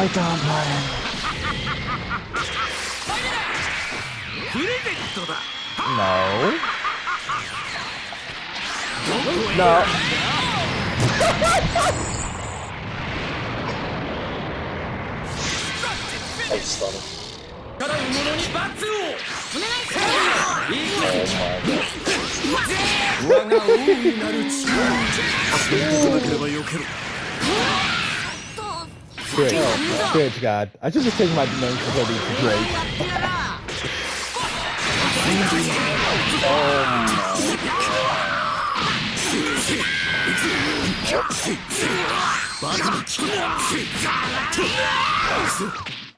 my god, Brian. プレゼントだ No. No. I stun him. からうものに罰をいい Oh my 我が王にな。る力そうでな。ければ避けろ Spirit. Spirit God. I should just take my name completely to Drake.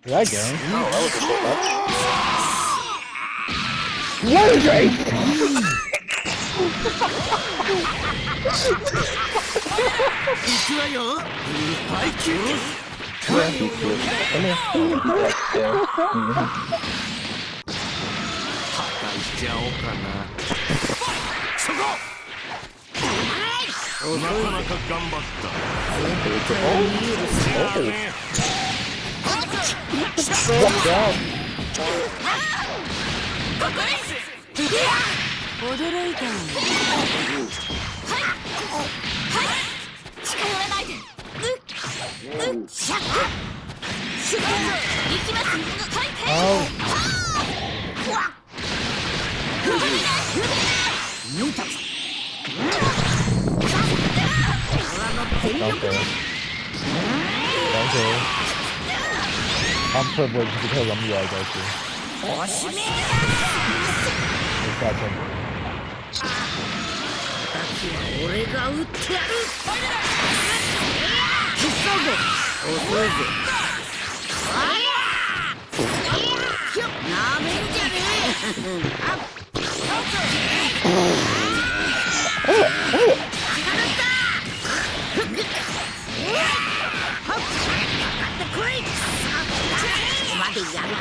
That game? Oh, that was a short match. What is Drake? 行くわよ配給 Come here. 破壊 しちゃおうっうっしゃっしゅ行きますはいて Oh. Don't do it. Don't do it. I'm privileged because I'm you, I go to. It's that simple. 遅いぜなめんじゃねえ